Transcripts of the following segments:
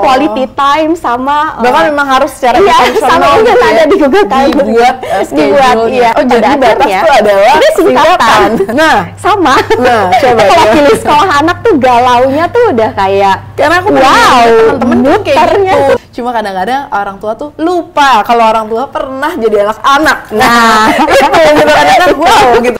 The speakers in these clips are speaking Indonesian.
quality time sama uh, Bahkan memang harus secara iya, sama yang ya. ada di Google Calendar. Dibuat uh, Dibuat, iya. Oh, jadi batas akhirnya, tuh adalah ini singkatan. Nah, sama. Nah, coba, Kalau coba. pilih sekolah anak tuh galaunya tuh udah kayak karena aku wow, temen-temen tuh kayak gitu. Cuma kadang-kadang orang tua tuh lupa kalau orang tua pernah jadi anak-anak. Nah. itu gitu kadang-kadang wow gitu.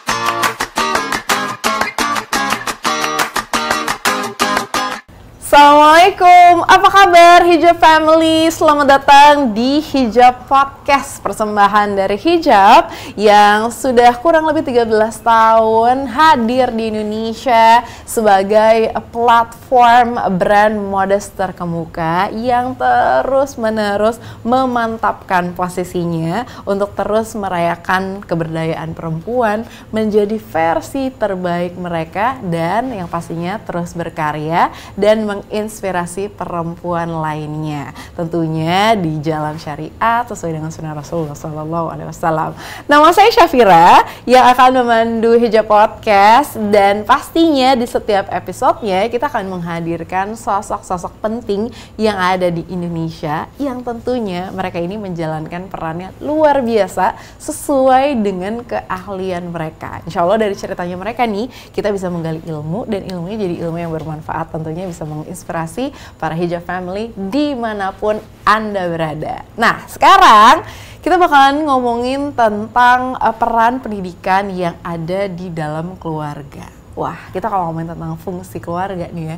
Assalamualaikum, apa kabar Hijab Family? Selamat datang di Hijab Podcast Persembahan dari Hijab Yang sudah kurang lebih 13 tahun hadir di Indonesia Sebagai platform brand modest terkemuka Yang terus menerus memantapkan posisinya Untuk terus merayakan keberdayaan perempuan Menjadi versi terbaik mereka Dan yang pastinya terus berkarya dan menginspirasi perempuan lainnya. Tentunya di jalan syariat sesuai dengan sunnah Rasulullah Sallallahu Alaihi Wasallam. Nama saya Syafira yang akan memandu hijab podcast dan pastinya di setiap episodenya kita akan menghadirkan sosok-sosok penting yang ada di Indonesia yang tentunya mereka ini menjalankan perannya luar biasa sesuai dengan keahlian mereka. Insya Allah dari ceritanya mereka nih kita bisa menggali ilmu dan ilmunya jadi ilmu yang bermanfaat tentunya bisa menginspirasi para hijab family di mana pun Anda berada. Nah sekarang kita bakalan ngomongin tentang uh, peran pendidikan yang ada di dalam keluarga. Wah, kita kalau ngomongin tentang fungsi keluarga nih ya,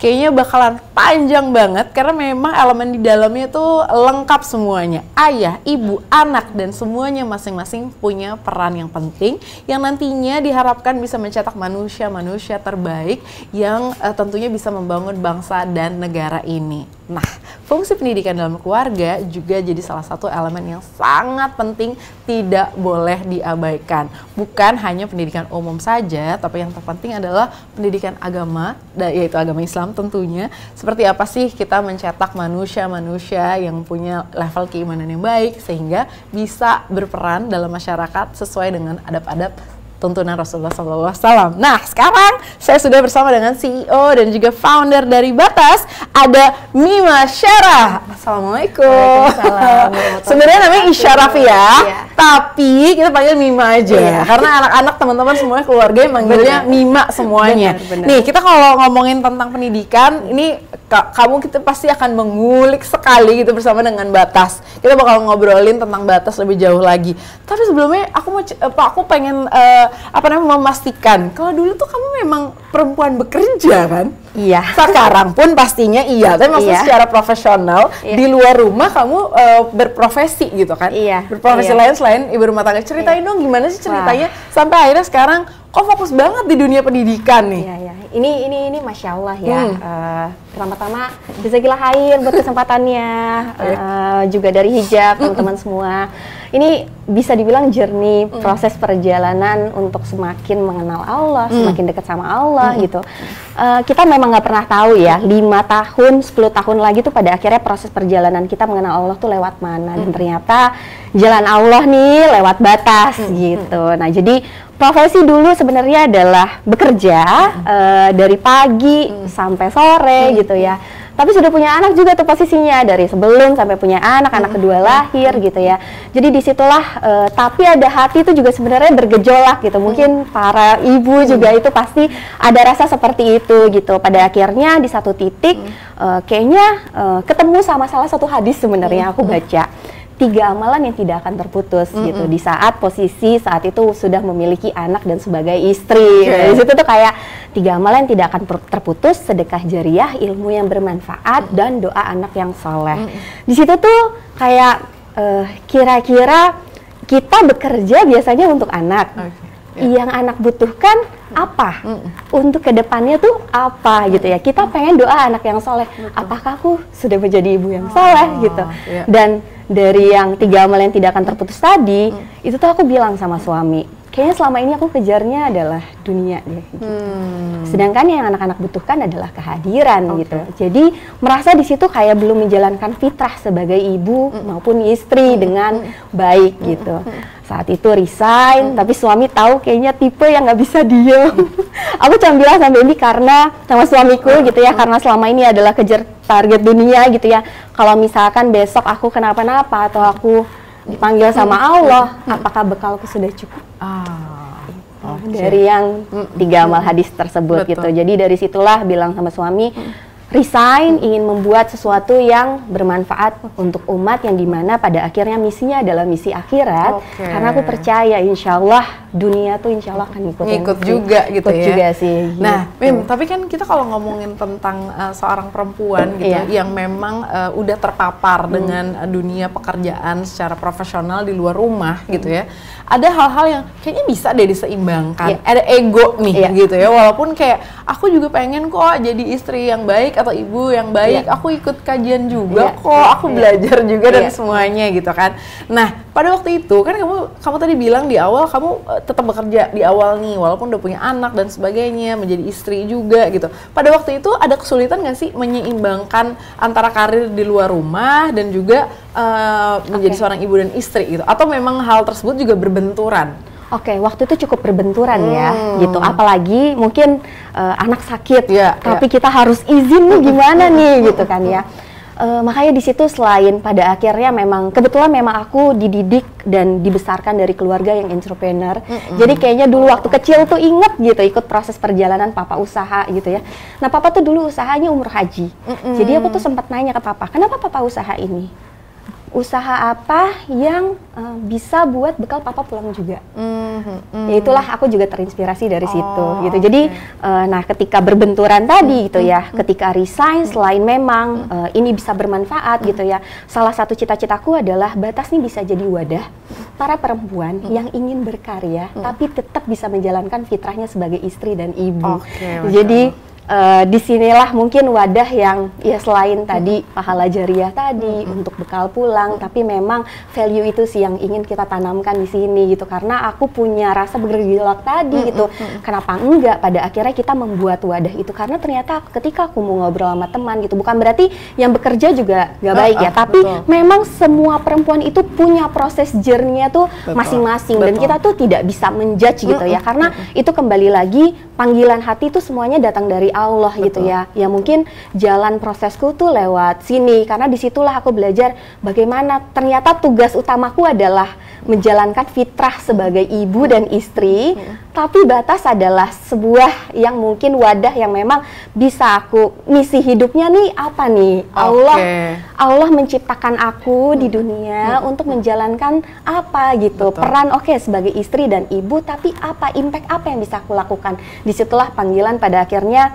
kayaknya bakalan panjang banget karena memang elemen di dalamnya tuh lengkap semuanya. Ayah, ibu, anak, dan semuanya masing-masing punya peran yang penting yang nantinya diharapkan bisa mencetak manusia-manusia terbaik yang eh, tentunya bisa membangun bangsa dan negara ini. Nah, fungsi pendidikan dalam keluarga juga jadi salah satu elemen yang sangat penting tidak boleh diabaikan. Bukan hanya pendidikan umum saja, tapi yang terpenting adalah pendidikan agama, yaitu agama Islam tentunya. Seperti apa sih kita mencetak manusia-manusia yang punya level keimanan yang baik sehingga bisa berperan dalam masyarakat sesuai dengan adab-adab tuntunan Rasulullah SAW. Nah, sekarang saya sudah bersama dengan CEO dan juga founder dari Batas, ada Mima Syarah. Assalamualaikum. Sebenarnya namanya Isyaraf ya, tapi kita panggil Mima aja. Iya. Karena anak-anak teman-teman semuanya keluarga yang manggilnya. Mima semuanya. Nih, kita kalau ngomongin tentang pendidikan, ini ka- kamu kita pasti akan mengulik sekali gitu bersama dengan Batas. Kita bakal ngobrolin tentang Batas lebih jauh lagi. Tapi sebelumnya aku mau Pak, aku pengen eh, apa namanya memastikan kalau dulu tuh kamu memang perempuan bekerja kan? Iya. Sekarang pun pastinya iya, tapi maksudnya Iya. secara profesional Iya. di luar rumah kamu eh, berprofesi gitu kan? Iya, Berprofesi iya. lain selain ibu rumah tangga. Ceritain dong gimana sih ceritanya sampai akhirnya sekarang kok fokus banget di dunia pendidikan nih? Iya, iya. Ini ini ini masya Allah ya. Hmm. Eh, Pertama-tama jazakallah khair buat kesempatannya, eh, juga dari hijab teman-teman semua. Ini bisa dibilang jernih proses perjalanan untuk semakin mengenal Allah, semakin dekat sama Allah gitu. Eh, kita memang nggak pernah tahu ya, lima tahun, 10 tahun lagi tuh pada akhirnya proses perjalanan kita mengenal Allah tuh lewat mana. Dan ternyata jalan Allah nih lewat batas gitu. Nah jadi profesi dulu sebenarnya adalah bekerja eh, dari pagi sampai sore gitu ya. Tapi sudah punya anak juga tuh posisinya dari sebelum sampai punya anak, anak kedua lahir gitu ya. Jadi di situlah eh, tapi ada hati itu juga sebenarnya bergejolak gitu. Mungkin para ibu juga itu pasti ada rasa seperti itu gitu. Pada akhirnya di satu titik eh, kayaknya eh, ketemu sama salah satu hadis sebenarnya aku baca tiga amalan yang tidak akan terputus gitu di saat posisi saat itu sudah memiliki anak dan sebagai istri. Oke. Nah, di situ tuh kayak tiga amalan yang tidak akan terputus, sedekah jariah, ilmu yang bermanfaat dan doa anak yang soleh. Di situ tuh kayak eh, kira-kira kita bekerja biasanya untuk anak. Oke, Yang anak butuhkan apa? Untuk ke depannya tuh apa gitu ya? Kita pengen doa anak yang soleh. Apakah aku sudah menjadi ibu yang soleh gitu? iya. Dan dari yang tiga amal yang tidak akan terputus tadi, itu tuh aku bilang sama suami, kayaknya selama ini aku kejarnya adalah dunia deh. gitu. Hmm. Sedangkan yang anak-anak butuhkan adalah kehadiran gitu. Jadi merasa di situ kayak belum menjalankan fitrah sebagai ibu maupun istri dengan baik gitu. Saat itu resign, tapi suami tahu kayaknya tipe yang nggak bisa diem. Aku cuma bilang sama Baby karena sama suamiku gitu ya, karena selama ini adalah kejar target dunia gitu ya. Kalau misalkan besok aku kenapa-napa atau aku dipanggil sama Allah, apakah bekalku sudah cukup? Ah. oke. Dari yang tiga amal hadis tersebut Betul. gitu. Jadi dari situlah bilang sama suami, resign ingin membuat sesuatu yang bermanfaat untuk umat yang di mana pada akhirnya misinya adalah misi akhirat. Oke. Karena aku percaya insya Allah dunia tuh insya Allah akan ngikutin ngikut sih. juga gitu Ikut ya. juga sih. Nah, gitu. Mim, tapi kan kita kalau ngomongin tentang uh, seorang perempuan gitu. Hmm. yang memang uh, udah terpapar dengan uh, dunia pekerjaan secara profesional di luar rumah gitu ya. Ada hal-hal yang kayaknya bisa deh diseimbangkan. Iya. Ada ego nih Iya. gitu ya. Walaupun kayak aku juga pengen kok jadi istri yang baik atau ibu yang baik. Iya. Aku ikut kajian juga Iya. kok. Aku Iya. belajar juga dan Iya. semuanya gitu kan. Nah, pada waktu itu kan kamu kamu tadi bilang di awal kamu uh, tetap bekerja di awal nih walaupun udah punya anak dan sebagainya, menjadi istri juga gitu. Pada waktu itu ada kesulitan nggak sih menyeimbangkan antara karir di luar rumah dan juga uh, menjadi Oke. seorang ibu dan istri gitu? Atau memang hal tersebut juga berbenturan? Oke, waktu itu cukup berbenturan ya, Hmm. gitu. Apalagi mungkin eh, anak sakit, Iya, tapi kita harus izin nih gimana nih, gitu kan ya. Eh, makanya di situ selain pada akhirnya memang kebetulan memang aku dididik dan dibesarkan dari keluarga yang entrepreneur. Jadi kayaknya dulu waktu kecil tuh inget gitu ikut proses perjalanan papa usaha gitu ya. Nah papa tuh dulu usahanya umur haji. Jadi aku tuh sempat nanya ke papa, kenapa papa usaha ini? Usaha apa yang eh, bisa buat bekal papa pulang juga? Ya itulah aku juga terinspirasi dari situ Oh, gitu. Jadi eh, nah ketika berbenturan tadi gitu ya, ketika resign selain memang eh, ini bisa bermanfaat gitu ya. Salah satu cita-citaku adalah batas ini bisa jadi wadah para perempuan yang ingin berkarya tapi tetap bisa menjalankan fitrahnya sebagai istri dan ibu. Oke, Masya Jadi eh, di sinilah mungkin wadah yang ya selain tadi pahala jariah tadi untuk bekal pulang, tapi memang value itu sih yang ingin kita tanamkan di sini gitu. Karena aku punya rasa bergejolak tadi gitu. Kenapa enggak? Pada akhirnya kita membuat wadah itu. Karena ternyata ketika aku mau ngobrol sama teman gitu, bukan berarti yang bekerja juga nggak baik Ah, ya, ah, tapi betul. memang semua perempuan itu punya proses journey-nya tuh masing-masing. Dan kita tuh tidak bisa menjudge gitu ya. Karena itu kembali lagi panggilan hati itu semuanya datang dari Allah gitu ya. Ya mungkin jalan prosesku tuh lewat sini karena di situlah aku belajar bagaimana ternyata tugas utamaku adalah menjalankan fitrah sebagai ibu dan istri tapi batas adalah sebuah yang mungkin wadah yang memang bisa aku misi hidupnya nih apa nih? Allah Oke. Allah menciptakan aku di dunia untuk menjalankan apa gitu. Betul. peran oke sebagai istri dan ibu tapi apa impact apa yang bisa aku lakukan? Di situlah panggilan pada akhirnya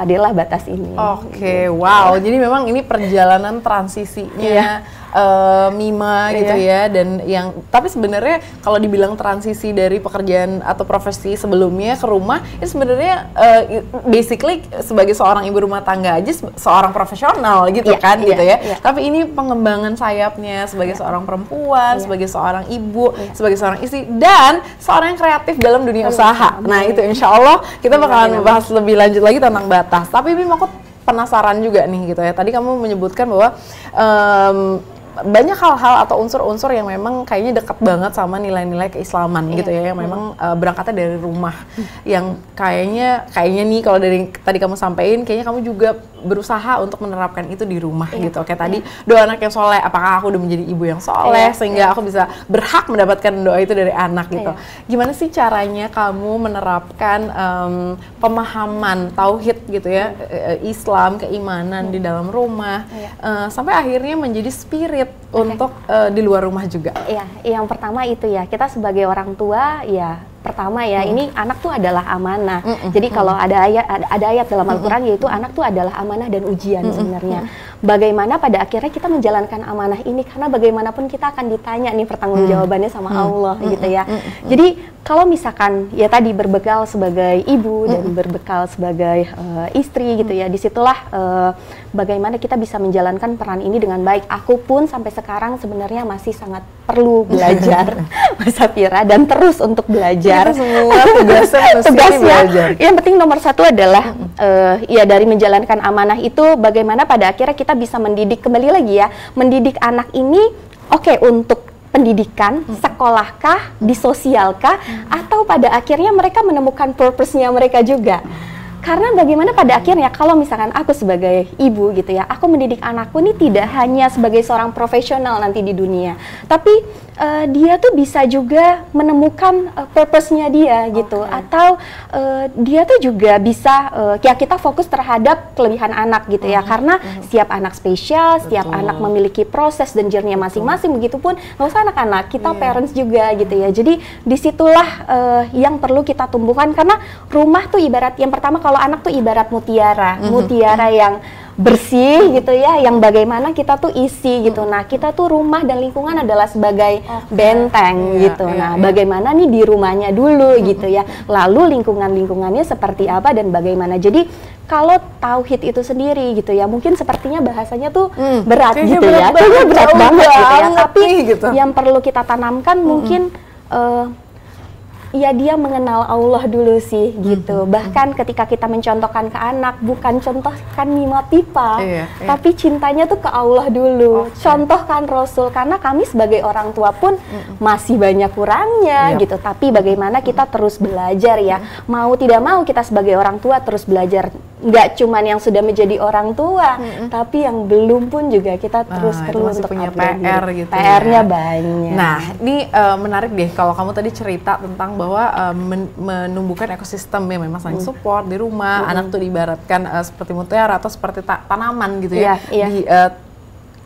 hadirlah batas ini Oke, wow. Jadi memang ini perjalanan transisinya eh, Mima gitu ya dan yang tapi sebenarnya kalau dibilang transisi dari pekerjaan atau profesi sebelumnya ke rumah itu sebenarnya i- basically sebagai seorang ibu rumah tangga aja se- seorang profesional gitu Iya, kan iya, gitu ya. iya. Tapi ini pengembangan sayapnya sebagai seorang perempuan, Iya. sebagai seorang ibu, sebagai seorang istri dan seorang yang kreatif dalam dunia usaha. Nah, itu insya Allah kita bakalan membahas lebih lanjut lagi tentang batas. Tapi Bim aku penasaran juga nih gitu ya. Tadi kamu menyebutkan bahwa em, banyak hal-hal atau unsur-unsur yang memang kayaknya dekat banget sama nilai-nilai keislaman Iya. gitu ya yang memang eh, berangkatnya dari rumah. Yang kayaknya kayaknya nih kalau dari tadi kamu sampaikan kayaknya kamu juga berusaha untuk menerapkan itu di rumah Iya. gitu. Kayak tadi doa anak yang soleh apakah aku udah menjadi ibu yang soleh Iya, sehingga aku bisa berhak mendapatkan doa itu dari anak? Gitu. Iya. gimana sih caranya kamu menerapkan em, pemahaman tauhid gitu ya eh, Islam keimanan di dalam rumah Iya. eh, sampai akhirnya menjadi spirit untuk eh, di luar rumah juga? Iya, yang pertama itu ya kita sebagai orang tua ya pertama ya ini anak tuh adalah amanah. Jadi kalau ada ayat ada, ada ayat dalam Al-Qur'an yaitu anak tuh adalah amanah dan ujian sebenarnya. Bagaimana pada akhirnya kita menjalankan amanah ini karena bagaimanapun kita akan ditanya nih pertanggungjawabannya sama Allah gitu ya. Jadi kalau misalkan ya tadi berbekal sebagai ibu dan berbekal sebagai eh, istri gitu ya, di situlah eh, bagaimana kita bisa menjalankan peran ini dengan baik. Aku pun sampai sekarang sebenarnya masih sangat perlu belajar, Mas Safira, dan terus untuk belajar. Semua tugasnya mesti Tugasnya, belajar. yang penting nomor satu adalah eh, ya dari menjalankan amanah itu bagaimana pada akhirnya kita bisa mendidik. Kembali lagi ya, mendidik anak ini oke untuk pendidikan, sekolahkah, di sosialkah, atau pada akhirnya mereka menemukan purpose-nya mereka juga. karena bagaimana pada akhirnya kalau misalkan aku sebagai ibu gitu ya, aku mendidik anakku ini tidak hanya sebagai seorang profesional nanti di dunia, tapi uh, dia tuh bisa juga menemukan uh, purpose-nya dia gitu, atau uh, dia tuh juga bisa uh, ya kita fokus terhadap kelebihan anak gitu ya, hmm. karena hmm. setiap anak spesial, setiap Betul. anak memiliki proses dan journey masing-masing, begitupun nggak usah anak-anak, kita yeah. parents juga gitu ya. Jadi di situlah uh, yang perlu kita tumbuhkan karena rumah tuh ibarat yang pertama kalau anak tuh ibarat mutiara, mm -hmm. mutiara yang bersih gitu ya, yang bagaimana kita tuh isi gitu. Nah, kita tuh rumah dan lingkungan adalah sebagai okay. benteng yeah, gitu. Yeah, nah, yeah. bagaimana nih di rumahnya dulu gitu ya. Lalu lingkungan-lingkungannya seperti apa dan bagaimana. Jadi kalau tauhid itu sendiri gitu ya, mungkin sepertinya bahasanya tuh hmm, berat gitu berat ya. Kayaknya berat banget gitu ya. Tapi gitu. yang perlu kita tanamkan -hmm. mungkin uh, ya dia mengenal Allah dulu sih gitu. Mm-hmm. Bahkan ketika kita mencontohkan ke anak bukan contohkan Mima Pipa, iya, iya. tapi cintanya tuh ke Allah dulu. Okay. Contohkan Rasul karena kami sebagai orang tua pun mm-hmm. masih banyak kurangnya yep. gitu. Tapi bagaimana kita terus belajar ya. Mm-hmm. Mau tidak mau kita sebagai orang tua terus belajar nggak cuman yang sudah menjadi orang tua, mm-hmm. tapi yang belum pun juga kita terus nah, perlu untuk punya PR gitu. PR-nya ya. banyak. Nah, ini uh, menarik deh kalau kamu tadi cerita tentang bahwa uh, men menumbuhkan ekosistem yang memang saling mm. support di rumah, mm-hmm. anak tuh diibaratkan uh, seperti mutiara atau seperti ta tanaman gitu ya. Yeah, yeah. Di uh,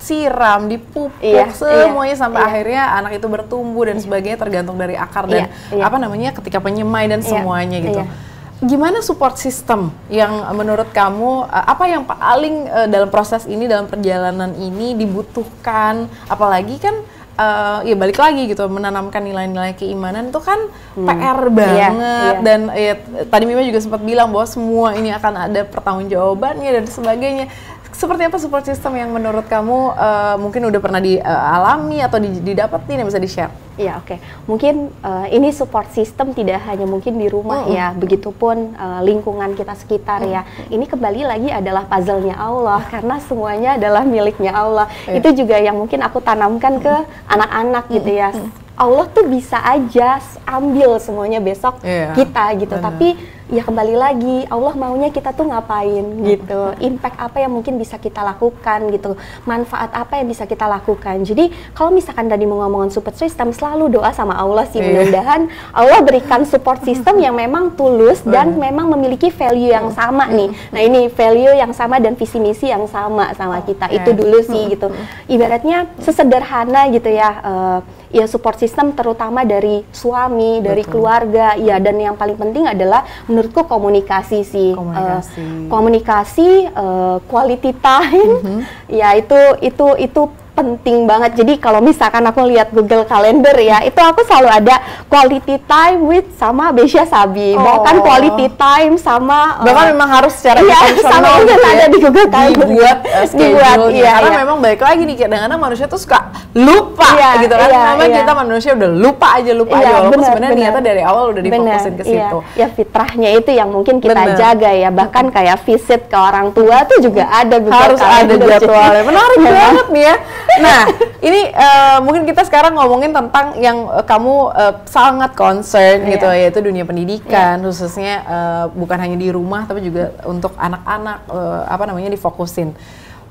siram, dipupuk iya, semuanya iya, sampai iya. akhirnya anak itu bertumbuh dan iya. sebagainya tergantung dari akar dan iya, iya. apa namanya ketika penyemai dan iya, semuanya gitu. Iya gimana support system yang menurut kamu uh, apa yang paling uh, dalam proses ini dalam perjalanan ini dibutuhkan apalagi kan uh, ya balik lagi gitu menanamkan nilai-nilai keimanan itu kan hmm. PR iya, banget yeah, yeah. dan ya, tadi Mima juga sempat bilang bahwa semua ini akan ada pertanggungjawabannya dan sebagainya seperti apa support system yang menurut kamu uh, mungkin udah pernah dialami atau didapetin yang bisa di-share? Iya oke. Okay. Mungkin uh, ini support system tidak hanya mungkin di rumah mm -hmm. ya, begitupun uh, lingkungan kita sekitar mm -hmm. ya. Ini kembali lagi adalah puzzle-nya Allah karena semuanya adalah miliknya Allah. Yeah. Itu juga yang mungkin aku tanamkan ke anak-anak mm -hmm. gitu ya. Allah tuh bisa aja ambil semuanya besok yeah. kita gitu, Bener. tapi ya kembali lagi Allah maunya kita tuh ngapain gitu impact apa yang mungkin bisa kita lakukan gitu manfaat apa yang bisa kita lakukan. Jadi kalau misalkan tadi mau ngomongin support system selalu doa sama Allah sih. Iya. mudah-mudahan Allah berikan support system yang memang tulus dan memang memiliki value yang sama nih. Nah ini value yang sama dan visi misi yang sama sama kita. Itu dulu sih gitu. Ibaratnya sesederhana gitu ya uh, ya support system terutama dari suami, dari keluarga, ya dan yang paling penting adalah menurutku komunikasi sih. Komunikasi. Uh, komunikasi, uh, quality time. Mm -hmm. Ya itu itu itu penting banget. Jadi kalau misalkan aku lihat Google Calendar ya, itu aku selalu ada quality time with sama Besya Sabi. Oh. Bahkan quality time sama bahkan uh, memang harus secara iya, sama gitu ya. ada di Google Calendar dibuat uh, dibuat iya, karena iya. memang baik lagi nih kadang-kadang manusia tuh suka lupa iya, gitu kan. Iya, memang iya. kita manusia udah lupa aja lupa iya, aja walaupun sebenarnya niatnya dari awal udah difokusin ke situ. Iya. Ya fitrahnya itu yang mungkin kita bener. jaga ya. Bahkan kayak visit ke orang tua tuh juga ada Google harus ada jadwalnya. Menarik banget nih ya nah, ini uh, mungkin kita sekarang ngomongin tentang yang uh, kamu uh, sangat concern yeah. gitu yaitu dunia pendidikan yeah. khususnya uh, bukan hanya di rumah tapi juga untuk anak-anak uh, apa namanya difokusin.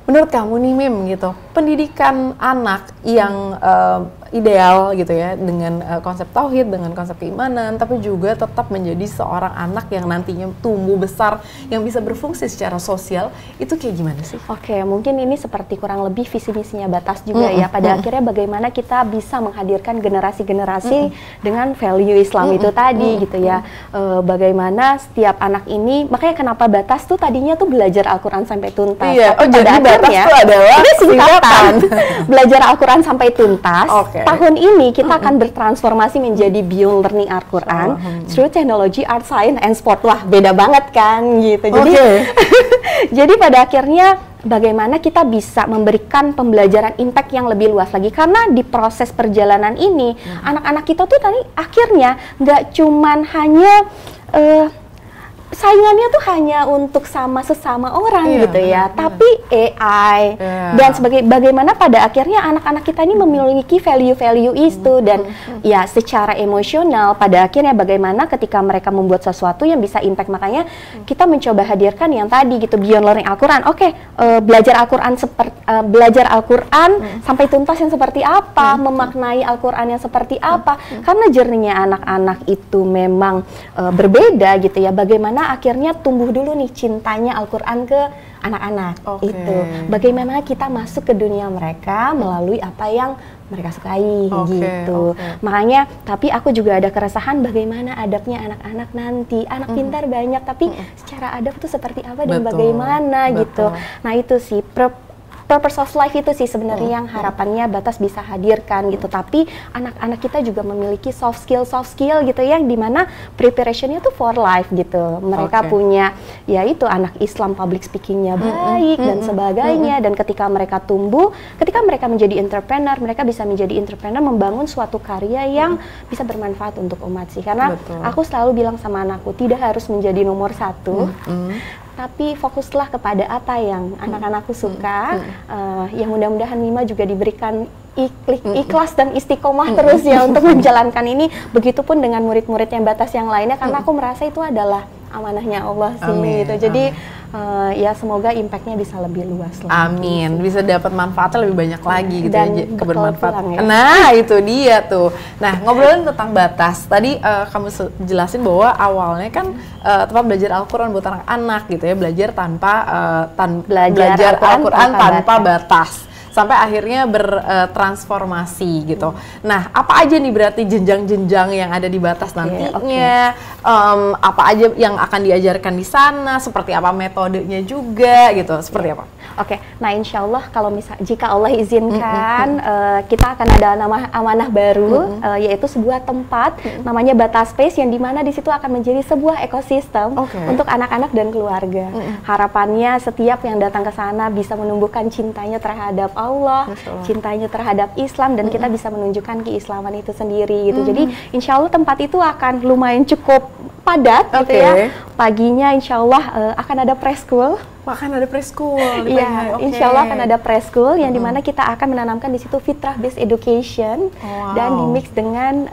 Menurut kamu nih Mim gitu, pendidikan anak yang uh, ideal gitu ya dengan uh, konsep tauhid dengan konsep keimanan tapi juga tetap menjadi seorang anak yang nantinya tumbuh besar yang bisa berfungsi secara sosial itu kayak gimana sih? Oke mungkin ini seperti kurang lebih visi misinya batas juga mm -hmm. ya pada mm -hmm. akhirnya bagaimana kita bisa menghadirkan generasi-generasi mm -hmm. dengan value Islam mm -hmm. itu tadi mm -hmm. gitu ya uh, bagaimana setiap anak ini makanya kenapa batas tuh tadinya tuh belajar Al-Quran sampai tuntas iya. oh, jadi batas tuh adalah singkatan belajar Al-Quran sampai tuntas okay tahun ini kita akan bertransformasi menjadi bio learning Al-Quran oh. through technology, art, science, and sport. Wah, beda banget kan gitu. Jadi okay. jadi pada akhirnya bagaimana kita bisa memberikan pembelajaran impact yang lebih luas lagi karena di proses perjalanan ini anak-anak hmm. kita tuh tadi akhirnya nggak cuman hanya uh, saingannya tuh hanya untuk sama sesama orang Iya, gitu ya. benar, Tapi AI Iya. dan sebagai bagaimana pada akhirnya anak-anak kita ini memiliki value-value itu dan ya secara emosional pada akhirnya bagaimana ketika mereka membuat sesuatu yang bisa impact makanya kita mencoba hadirkan yang tadi gitu beyond learning Al-Qur'an. Oke, eh, belajar Al-Qur'an seperti belajar Al-Qur'an sampai tuntas yang seperti apa, memaknai Al-Qur'an yang seperti apa. Karena jernihnya anak-anak itu memang eh, berbeda gitu ya. Bagaimana akhirnya tumbuh dulu nih cintanya Al-Qur'an ke anak-anak Oke. itu. Bagaimana kita masuk ke dunia mereka melalui apa yang mereka sukai Oke, gitu. oke. Makanya tapi aku juga ada keresahan bagaimana adabnya anak-anak nanti. Anak pintar banyak tapi secara adab tuh seperti apa dan Betul, bagaimana gitu. betul. Nah, itu sih purpose of life itu sih sebenarnya yang harapannya batas bisa hadirkan gitu. Tapi anak-anak kita juga memiliki soft skill soft skill gitu ya, yang di mana preparationnya tuh for life gitu. Mereka Oke. punya ya itu anak Islam public speakingnya baik dan sebagainya. Dan ketika mereka tumbuh, ketika mereka menjadi entrepreneur, mereka bisa menjadi entrepreneur membangun suatu karya yang bisa bermanfaat untuk umat sih. Karena Betul. aku selalu bilang sama anakku tidak harus menjadi nomor satu tapi fokuslah kepada apa yang anak-anakku suka. Eh, yang mudah-mudahan Mima juga diberikan ikli- ikhlas dan istiqomah terus ya untuk menjalankan ini. Begitupun dengan murid-murid yang batas yang lainnya karena aku merasa itu adalah amanahnya Allah sih Amin, gitu jadi eh, ya semoga impactnya bisa lebih luas lagi Amin, bisa dapat manfaatnya lebih banyak lagi gitu Dan ya, bekal kebermanfaat. pulang ya. Nah, itu dia tuh. Nah, ngobrolin tentang batas. Tadi eh, kamu jelasin bahwa awalnya kan eh, tempat belajar Al-Qur'an buat anak-anak gitu ya, belajar tanpa eh, tan- Belajar belajar Al-Qur'an Al-Qur'an tanpa tanpa batas. Sampai akhirnya bertransformasi gitu. Nah, apa aja nih berarti jenjang-jenjang yang ada di batas nantinya? oke. Em, apa aja yang akan diajarkan di sana? Seperti apa metodenya juga gitu? Seperti apa? Oke, nah insya Allah kalau misal jika Allah izinkan eh, kita akan ada nama amanah baru eh, yaitu sebuah tempat namanya Bata Space yang di mana di situ akan menjadi sebuah ekosistem Oke. untuk anak-anak dan keluarga. Harapannya setiap yang datang ke sana bisa menumbuhkan cintanya terhadap Allah, cintanya terhadap Islam dan kita bisa menunjukkan keislaman itu sendiri gitu. Jadi insya Allah tempat itu akan lumayan cukup padat gitu Oke. ya. Paginya insya Allah eh, akan ada preschool. Makan ada preschool. Iya, oke. insya Allah akan ada preschool yang di mana kita akan menanamkan di situ fitrah based education Wow. dan di mix dengan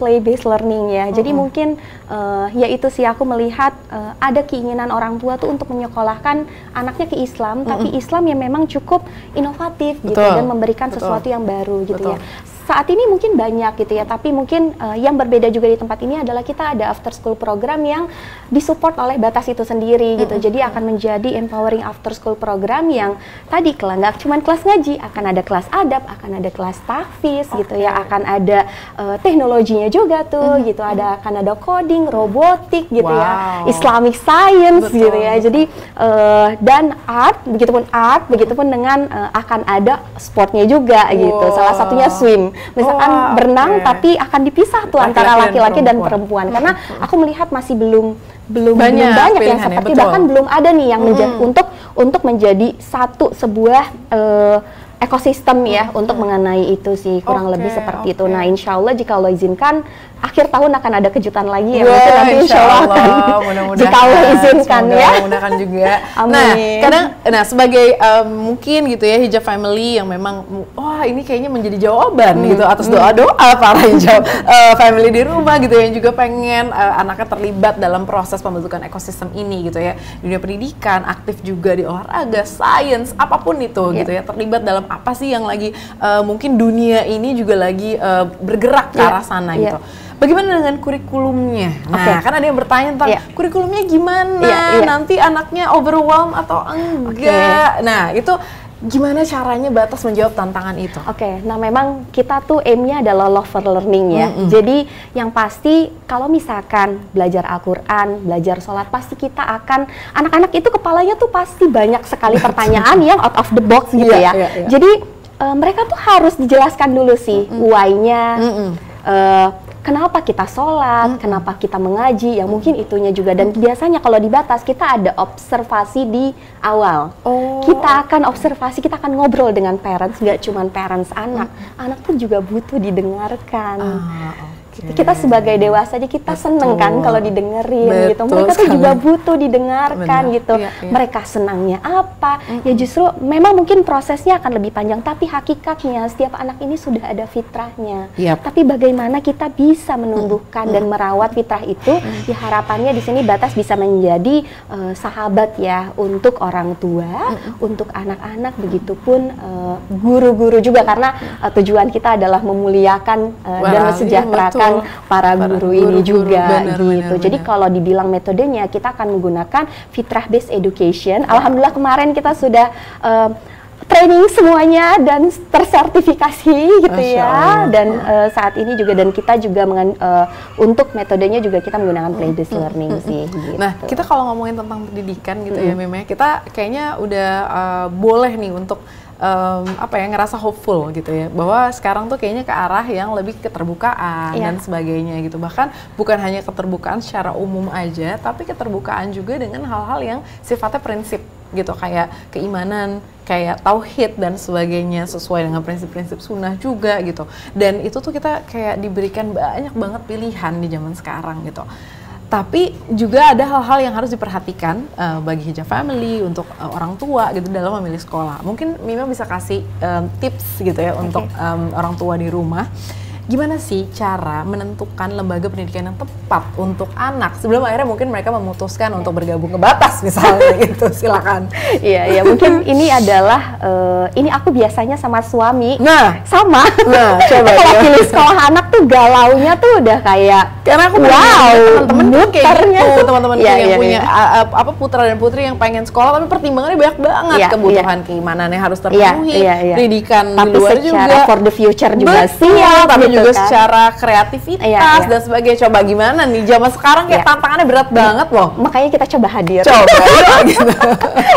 play based learning ya. Jadi mungkin eh, ya itu sih aku melihat eh, ada keinginan orang tua tuh untuk menyekolahkan anaknya ke Islam, tapi Islam yang memang cukup inovatif gitu Betul, dan memberikan betul. sesuatu yang baru gitu Betul. ya saat ini mungkin banyak gitu ya, tapi mungkin eh, yang berbeda juga di tempat ini adalah kita ada after school program yang disupport oleh batas itu sendiri gitu. Jadi akan menjadi empowering after school program yang tadi kelas nggak cuma kelas ngaji, akan ada kelas adab, akan ada kelas tahfiz gitu ya, akan ada eh, teknologinya juga tuh gitu. Ada akan ada coding, robotik gitu ya, Wow. Islamic science Betul, gitu ya. Jadi eh, dan art, begitupun art, begitupun dengan eh, akan ada sportnya juga gitu. Salah Wow. satunya swim. Misalkan Wah, berenang tapi akan dipisah tuh antara Laki-laki dan laki-laki dan perempuan. perempuan. Karena aku melihat masih belum belum Banyak belum banyak yang seperti betul. bahkan belum ada nih yang menja- untuk untuk menjadi satu sebuah eh, ekosistem ya untuk mengenai itu sih kurang Oke, lebih seperti itu. oke. Nah, insya Allah jika Allah izinkan akhir tahun akan ada kejutan lagi ya. Wah, Mungkin nanti insya Allah akan mudah-mudahan. jika Allah izinkan Semoga ya. Mudah-mudahan juga. Amin. Nah, kadang, nah sebagai em, mungkin gitu ya hijab family yang memang, wah ini kayaknya menjadi jawaban Hmm. gitu atas doa-doa para hijab eh, family di rumah gitu yang juga pengen eh, anaknya terlibat dalam proses pembentukan ekosistem ini gitu ya. Dunia pendidikan, aktif juga di olahraga, sains, apa pun itu Iya. gitu ya. Terlibat dalam apa sih yang lagi eh, mungkin dunia ini juga lagi eh, bergerak ke Iya, arah sana iya. gitu. Bagaimana dengan kurikulumnya? Nah, Oke. kan ada yang bertanya tentang Iya. kurikulumnya gimana? Iya, iya. Nanti anaknya overwhelm atau enggak? Nah, itu gimana caranya batas menjawab tantangan itu? Oke, nah memang kita tuh aimnya adalah love for learning ya. Jadi yang pasti kalau misalkan belajar Al-Quran, belajar sholat, pasti kita akan anak-anak itu kepalanya tuh pasti banyak sekali pertanyaan yang out of the box gitu Iya, ya. iya, iya. Jadi eh, mereka tuh harus dijelaskan dulu sih why-nya. eh, Kenapa kita sholat, kenapa kita mengaji, yang mungkin itunya juga. Dan biasanya kalau dibatas kita ada observasi di awal. Oh. Kita akan observasi, kita akan ngobrol dengan parents, nggak cuma parents anak. Anak tuh juga butuh didengarkan. Ah, Gitu. Kita sebagai dewasa aja kita Betul. seneng kan kalau didengerin Betul gitu. Mereka tuh juga butuh didengarkan Benar. gitu. Iya, iya. Mereka senangnya apa? Ya justru memang mungkin prosesnya akan lebih panjang, tapi hakikatnya setiap anak ini sudah ada fitrahnya. Yap. Tapi bagaimana kita bisa menumbuhkan dan merawat fitrah itu? Ya harapannya di sini batas bisa menjadi eh, sahabat ya untuk orang tua, untuk anak-anak, begitupun eh, guru-guru juga karena eh, tujuan kita adalah memuliakan eh, dan Wah, mensejahterakan iya, para Para guru ini guru-guru, juga benar, gitu. benar, Jadi benar. kalau dibilang metodenya kita akan menggunakan fitrah based education. Alhamdulillah kemarin kita sudah eh, training semuanya dan tersertifikasi gitu Masya ya. Allah. Dan eh, saat ini juga dan kita juga mengan- eh, untuk metodenya juga kita menggunakan play based learning sih gitu. Nah, kita kalau ngomongin tentang pendidikan gitu ya, Mem, ya, kita kayaknya udah uh, boleh nih untuk um, apa ya ngerasa hopeful gitu ya, bahwa sekarang tuh kayaknya ke arah yang lebih keterbukaan Iya. dan sebagainya gitu. Bahkan bukan hanya keterbukaan secara umum aja, tapi keterbukaan juga dengan hal-hal yang sifatnya prinsip gitu, kayak keimanan, kayak tauhid dan sebagainya sesuai dengan prinsip-prinsip sunnah juga gitu. Dan itu tuh kita kayak diberikan banyak banget pilihan di zaman sekarang gitu. Tapi juga ada hal-hal yang harus diperhatikan eh, bagi hijab family untuk eh, orang tua gitu dalam memilih sekolah. Mungkin Mima bisa kasih em, tips gitu ya untuk em, orang tua di rumah. Gimana sih cara menentukan lembaga pendidikan yang tepat untuk anak sebelum akhirnya mungkin mereka memutuskan untuk bergabung ke Batas misalnya gitu. Silakan. Iya, iya mungkin ini adalah eh, ini aku biasanya sama suami Nah, sama. Nah, coba kalau ya. pilih sekolah anak tuh galaunya tuh udah kayak karena aku wow, teman-teman kayak gitu teman-teman Iya, yang iya, punya iya. a- a- apa putra dan putri yang pengen sekolah tapi pertimbangannya banyak banget Iya, kebutuhan keimanannya harus Iya, terpenuhi iya, iya. pendidikan di Tapi luar secara juga for the future juga Betul, siap tapi gitu juga kan. secara kreativitas Iya, iya. dan sebagainya coba gimana nih zaman sekarang kayak Iya. tantangannya berat banget loh Makanya kita coba hadir. coba yuk, gitu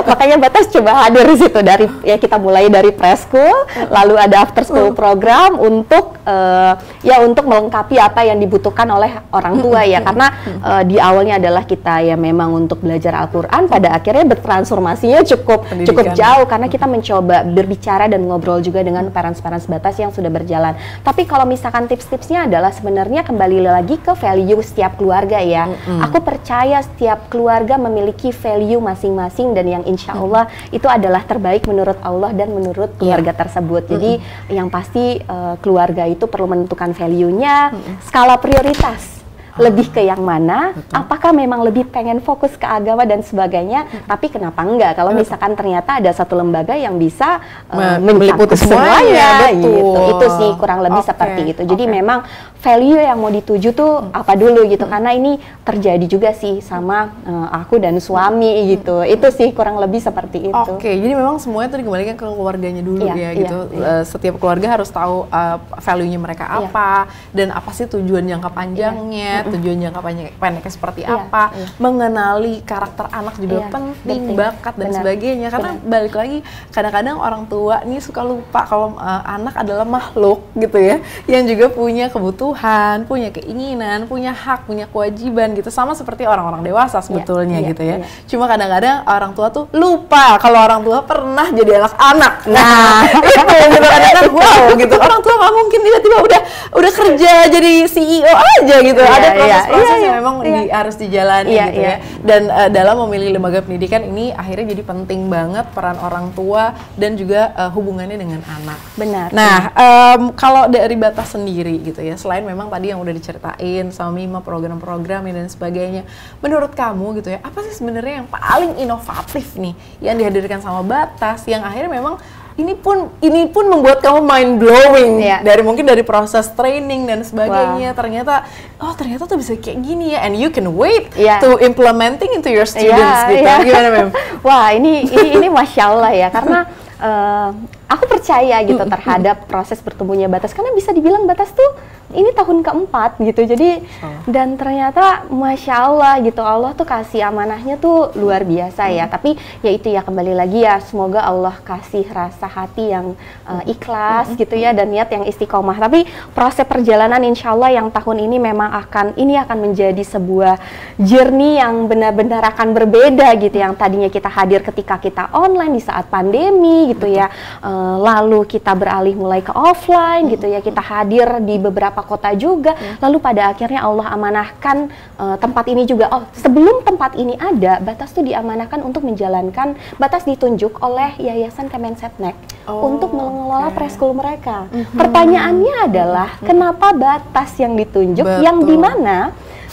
Makanya batas coba hadir di situ dari ya kita mulai dari preschool, lalu ada after school program untuk eh, ya untuk melengkapi apa yang dibutuhkan oleh orang tua ya karena eh, di awalnya adalah kita ya memang untuk belajar Al-Qur'an pada akhirnya bertransformasinya cukup Pendidikan. cukup jauh karena kita mencoba berbicara dan ngobrol juga dengan parents-parents batas yang sudah berjalan. Tapi kalau misalkan tips-tipsnya adalah sebenarnya kembali lagi ke value setiap keluarga ya. Aku percaya setiap keluarga memiliki value masing-masing dan yang insya Allah itu adalah terbaik menurut Allah dan menurut keluarga tersebut. Jadi yang pasti eh, keluarga itu perlu menentukan value-nya, skala prioritas lebih ke yang mana, apakah memang lebih pengen fokus ke agama dan sebagainya, tapi kenapa enggak kalau misalkan ternyata ada satu lembaga yang bisa uh, mencakup semuanya, gitu. betul. Itu sih kurang lebih Oke, seperti itu. Jadi oke. memang value yang mau dituju tuh apa dulu gitu karena ini terjadi juga sih sama uh, aku dan suami gitu. Itu sih kurang lebih seperti itu. Oke, jadi memang semuanya itu dikembalikan ke keluarganya dulu Iya, ya iya, gitu. iya. Eh, setiap keluarga harus tahu uh, value-nya mereka Iya. apa dan apa sih tujuan jangka panjangnya, tujuan jangka panjang pendeknya seperti Iya, apa, iya. mengenali karakter anak juga Iya, penting, penting. bakat dan Benar, sebagainya. Karena balik lagi kadang-kadang orang tua nih suka lupa kalau uh, anak adalah makhluk gitu ya, yang juga punya kebutuhan, punya keinginan, punya hak, punya kewajiban gitu. Sama seperti orang-orang dewasa sebetulnya iya, gitu ya. iya. Cuma kadang-kadang orang tua tuh lupa kalau orang tua pernah jadi anak-anak. Nah. itu gitu kadang-kadang wow gitu. Orang tua nggak mungkin tiba-tiba udah udah kerja jadi CEO aja gitu. Iya, Ada iya, proses-proses iya, yang iya, memang iya. di- harus dijalani Iya, gitu iya. ya. Dan eh, dalam memilih lembaga pendidikan ini akhirnya jadi penting banget peran orang tua dan juga eh, hubungannya dengan anak. Benar. Nah, em, kalau dari batas sendiri gitu ya, selain memang tadi yang udah diceritain sama Mima program-program dan sebagainya, menurut kamu gitu ya, apa sih sebenarnya yang paling inovatif nih yang dihadirkan sama batas yang akhirnya memang ini pun ini pun membuat kamu mind blowing Iya. dari mungkin dari proses training dan sebagainya ternyata oh ternyata tuh bisa kayak gini ya and you can wait Iya. to implementing into your students Iya, gitu iya. gimana mem? Wah, ini ini ini masya Allah ya, karena eh, aku percaya gitu terhadap proses bertumbuhnya batas, karena bisa dibilang batas tuh ini tahun keempat gitu, jadi dan ternyata masya Allah gitu. Allah tuh kasih amanahnya tuh luar biasa ya, tapi ya itu ya kembali lagi ya semoga Allah kasih rasa hati yang eh, ikhlas gitu ya dan niat yang istiqomah. Tapi proses perjalanan insya Allah yang tahun ini memang akan ini akan menjadi sebuah journey yang benar-benar akan berbeda gitu. Yang tadinya kita hadir ketika kita online di saat pandemi gitu ya Eh, uh, lalu kita beralih mulai ke offline gitu ya kita hadir di beberapa kota juga. Lalu pada akhirnya Allah amanahkan uh, tempat ini juga. Oh sebelum tempat ini ada batas tuh diamanahkan untuk menjalankan batas ditunjuk oleh Yayasan Kemensetnek Oh, untuk mengelola oke. preschool mereka. Pertanyaannya adalah kenapa batas yang ditunjuk yang Betul. di mana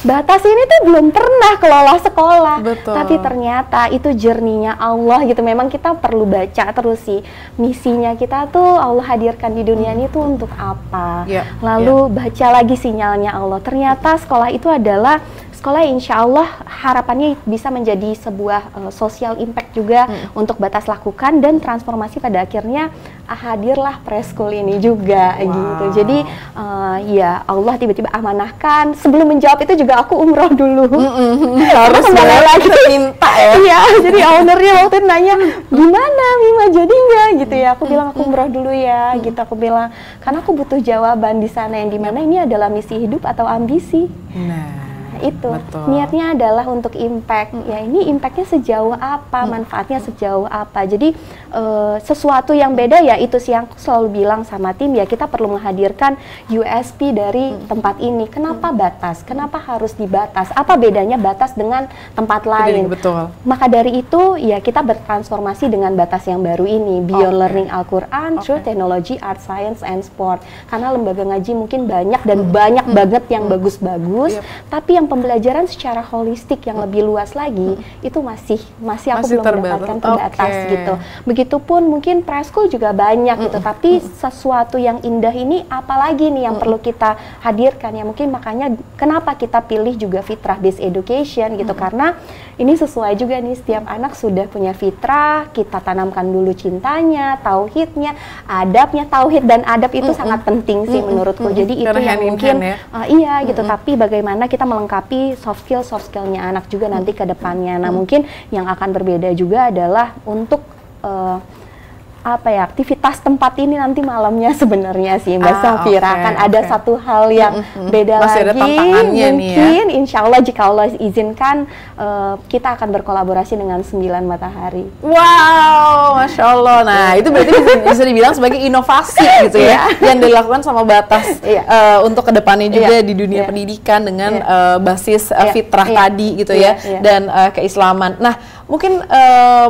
batas ini tuh belum pernah kelola sekolah. Betul. tapi ternyata itu jerninya Allah gitu. Memang kita perlu baca terus sih. Misinya kita tuh Allah hadirkan di dunia ini tuh untuk apa? Iya, lalu baca lagi sinyalnya Allah. Ternyata sekolah itu adalah sekolah insya Allah harapannya bisa menjadi sebuah uh, social impact juga untuk batas lakukan dan transformasi pada akhirnya ah, hadirlah preschool ini juga Wow. gitu. Jadi uh, ya Allah tiba-tiba amanahkan. Sebelum menjawab itu juga aku umroh dulu. Harus kembali banget lagi. minta ya. iya jadi ownernya waktu itu nanya gimana Mima? Jadi nggak? Gitu ya. Aku bilang aku umroh dulu ya. Gitu aku bilang. Karena aku butuh jawaban di sana yang di mana ini adalah misi hidup atau ambisi. Nah, itu. Betul. niatnya adalah untuk impact. Ya ini impactnya sejauh apa? Manfaatnya sejauh apa? Jadi eh, sesuatu yang beda ya itu sih yang aku selalu bilang sama tim ya kita perlu menghadirkan USP dari tempat ini. Kenapa batas? Kenapa harus dibatas? Apa bedanya batas dengan tempat lain? betul. maka dari itu ya kita bertransformasi dengan batas yang baru ini. Beyond Oke. Learning Al-Quran through Oke. Technology, Art Science and Sport. Karena lembaga ngaji mungkin banyak dan banyak banget yang bagus-bagus, Yep. tapi yang pembelajaran secara holistik yang lebih luas lagi itu masih masih aku Masih belum terbatas. mendapatkan terbatas Oke. gitu. Begitupun mungkin preschool juga banyak gitu, tapi sesuatu yang indah ini apalagi nih yang perlu kita hadirkan ya mungkin makanya kenapa kita pilih juga fitrah based education gitu karena ini sesuai juga nih setiap anak sudah punya fitrah, kita tanamkan dulu cintanya, tauhidnya, adabnya, tauhid dan adab itu sangat penting sih menurutku. Jadi itu yang mungkin hand ya. Uh, iya gitu, tapi bagaimana kita melengkapi soft skill soft skillnya anak juga nanti ke depannya. Nah mungkin yang akan berbeda juga adalah untuk uh, apa ya aktivitas tempat ini nanti malamnya sebenarnya sih Mbak Ah, Safira oke, kan ada satu hal yang beda Masih ada lagi ya. mungkin Insya Allah jika Allah izinkan uh, kita akan berkolaborasi dengan Sembilan Matahari. Wow, masya Allah. Nah, itu berarti bisa, bisa dibilang sebagai inovasi gitu ya, yang dilakukan sama batas Iya. eh, untuk ke depannya juga Iya. di dunia Iya. pendidikan dengan Iya. eh, basis Iya. fitrah Iya. tadi gitu Iya, ya, iya. dan eh, keislaman. Nah, mungkin eh,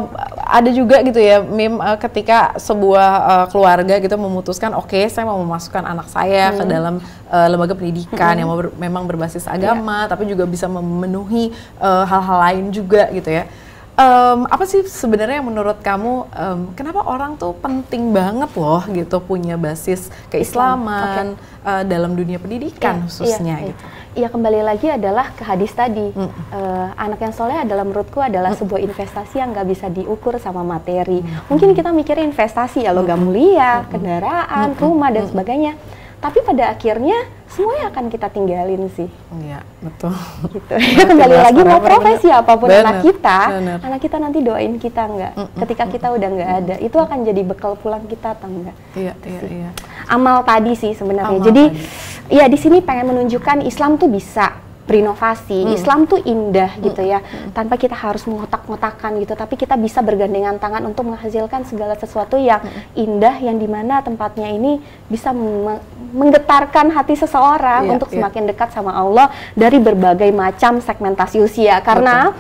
ada juga gitu ya, Mim, eh, ketika sebuah eh, keluarga gitu memutuskan, oke, saya mau memasukkan anak saya ke dalam eh, lembaga pendidikan yang ber- memang berbasis agama, tapi juga bisa memenuhi hal-hal lain juga gitu ya. Em, apa sih sebenarnya yang menurut kamu em, kenapa orang tuh penting banget loh gitu punya basis keislaman eh, dalam dunia pendidikan Iya, khususnya iya, gitu. Iya. Iya, kembali lagi adalah ke hadis tadi. Mm. Eh, anak yang soleh adalah menurutku adalah sebuah investasi yang nggak bisa diukur sama materi. Mungkin kita mikirnya investasi ya logam mulia, kendaraan, rumah dan sebagainya. Tapi pada akhirnya semuanya akan kita tinggalin sih. Iya, betul. Gitu. Kembali Mas, lagi mau profesi benar. apa pun Benar, anak kita, benar. anak kita nanti doain kita nggak. Ketika kita udah nggak ada, itu akan jadi bekal pulang kita atau enggak? Iya, iya, iya. amal tadi sih sebenarnya. Amal Jadi tadi. Ya di sini pengen menunjukkan Islam tuh bisa berinovasi. Islam tuh indah gitu ya. Tanpa kita harus mengotak-ngotakan gitu, tapi kita bisa bergandengan tangan untuk menghasilkan segala sesuatu yang indah yang di mana tempatnya ini bisa me- menggetarkan hati seseorang Iya, untuk iya. semakin dekat sama Allah dari berbagai macam segmentasi usia. Karena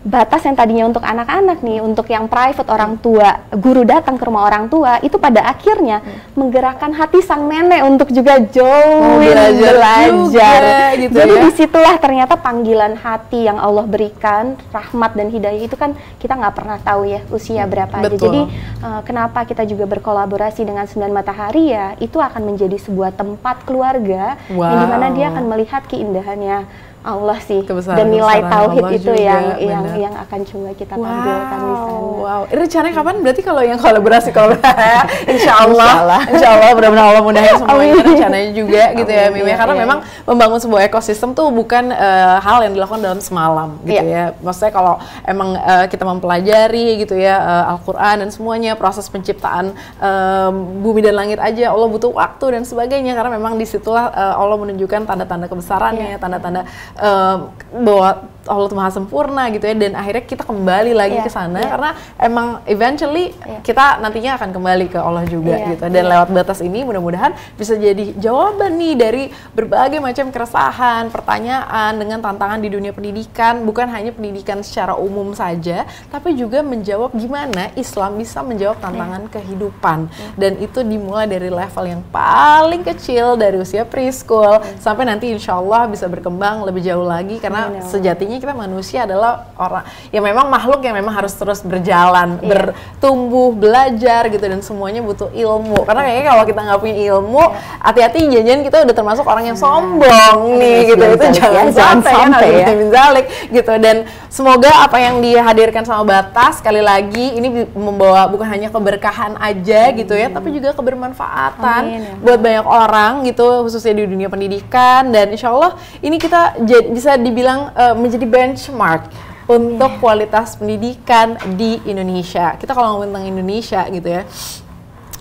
batas yang tadinya untuk anak-anak nih, untuk yang private orang tua, guru datang ke rumah orang tua, itu pada akhirnya menggerakkan hati sang nenek untuk juga join belajar belajar. juga gitu Jadi ya. di situlah ternyata panggilan hati yang Allah berikan, rahmat dan hidayah itu kan kita nggak pernah tahu ya usia berapa aja. Betul. Jadi eh, kenapa kita juga berkolaborasi dengan Sembilan Matahari ya, itu akan menjadi sebuah tempat keluarga yang Wow. di mana dia akan melihat keindahannya Allah sih Kebesaran- dan nilai tauhid Allah itu juga, yang yang yang akan coba kita tampilkan di sana. wow. Ini rencananya kapan? Berarti kalau yang kolaborasi kolaborasi, insya Allah, Insya Allah. insya Allah benar-benar Allah mudahin semuanya Amin. rencananya juga gitu ya, Amin, Mim. ya. Karena iya. memang membangun sebuah ekosistem tuh bukan eh, hal yang dilakukan dalam semalam gitu ya. Iya. Maksudnya kalau emang eh, kita mempelajari gitu ya eh, Al-Quran dan semuanya proses penciptaan eh, bumi dan langit aja Allah butuh waktu dan sebagainya karena memang di situlah eh, Allah menunjukkan tanda-tanda kebesarannya, Iya. tanda-tanda eh, bahwa Allah maha sempurna gitu ya dan akhirnya kita kembali lagi Iya, ke sana iya. karena emang eventually Iya. kita nantinya akan kembali ke Allah juga Iya, gitu. Dan iya. lewat batas ini mudah-mudahan bisa jadi jawaban nih dari berbagai macam keresahan, pertanyaan dengan tantangan di dunia pendidikan. Bukan hanya pendidikan secara umum saja tapi juga menjawab gimana Islam bisa menjawab tantangan kehidupan. Dan itu dimulai dari level yang paling kecil dari usia preschool sampai nanti insya Allah bisa berkembang lebih jauh lagi karena Amin, ya sejatinya kita manusia adalah orang ya memang makhluk yang memang harus terus berjalan, Iya. bertumbuh, belajar gitu dan semuanya butuh ilmu. Karena kayaknya kalau kita nggak punya ilmu, hati-hati janjian kita udah termasuk orang yang sombong nih gitu. Iya. Itu jangan ya, jangan sampai kan sampai ya. ya. Zalik gitu dan semoga apa yang dihadirkan sama Batas sekali lagi ini membawa bukan hanya keberkahan aja gitu ya, tapi juga kebermanfaatan Amin, ya. buat banyak orang gitu khususnya di dunia pendidikan dan insya Allah ini kita bisa dibilang eh, menjadi benchmark untuk kualitas pendidikan di Indonesia. Kita kalau ngomongin tentang Indonesia gitu ya.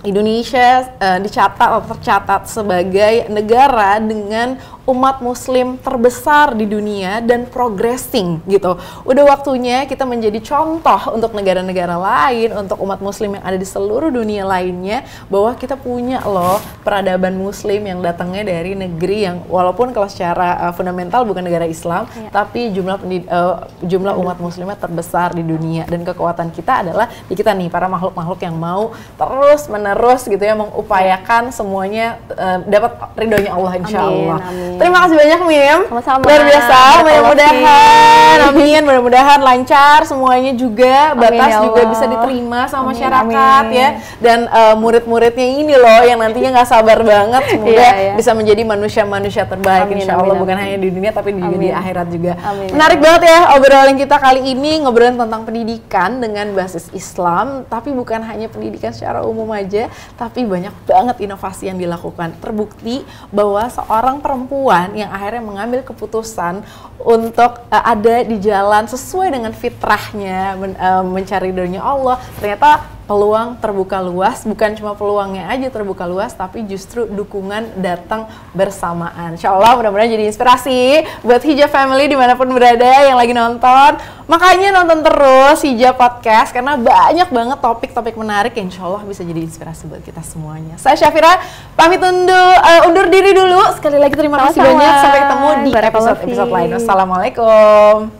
Indonesia eh, dicatat atau tercatat sebagai negara dengan umat muslim terbesar di dunia dan progressing gitu. Udah waktunya kita menjadi contoh untuk negara-negara lain, untuk umat muslim yang ada di seluruh dunia lainnya bahwa kita punya loh peradaban muslim yang datangnya dari negeri yang walaupun kalau secara uh, fundamental bukan negara Islam, Iya. tapi jumlah uh, jumlah umat muslimnya terbesar di dunia dan kekuatan kita adalah di kita nih para makhluk-makhluk yang mau terus menerus gitu ya mengupayakan semuanya uh, dapat ridhonya Allah insya Amin, Allah. amin. Terima kasih banyak Mim. Sama-sama. Luar biasa. Mudah-mudahan, amin. Mudah-mudahan lancar semuanya juga. Amin, Batas ya juga bisa diterima sama Amin, masyarakat amin. ya. Dan uh, murid-muridnya ini loh yang nantinya nggak sabar banget. Semoga Iya, iya. bisa menjadi manusia-manusia terbaik Amin, insya Allah amin, bukan amin. hanya di dunia tapi juga di Amin. akhirat juga. Amin. Menarik banget ya obrolan kita kali ini ngobrolin tentang pendidikan dengan basis Islam, tapi bukan hanya pendidikan secara umum aja, tapi banyak banget inovasi yang dilakukan. Terbukti bahwa seorang perempuan yang akhirnya mengambil keputusan untuk eh, ada di jalan sesuai dengan fitrahnya men- eh, mencari ridhonya Allah, ternyata peluang terbuka luas, bukan cuma peluangnya aja terbuka luas, tapi justru dukungan datang bersamaan. Insya Allah mudah-mudahan jadi inspirasi buat Hijab Family di mana pun berada yang lagi nonton. Makanya nonton terus Hijab Podcast karena banyak banget topik-topik menarik yang insya Allah bisa jadi inspirasi buat kita semuanya. Saya Syafira, pamit undur, eh, undur diri dulu. Sekali lagi terima kasih banyak. Sampai ketemu di episode-episode lain. fiik. Wassalamualaikum.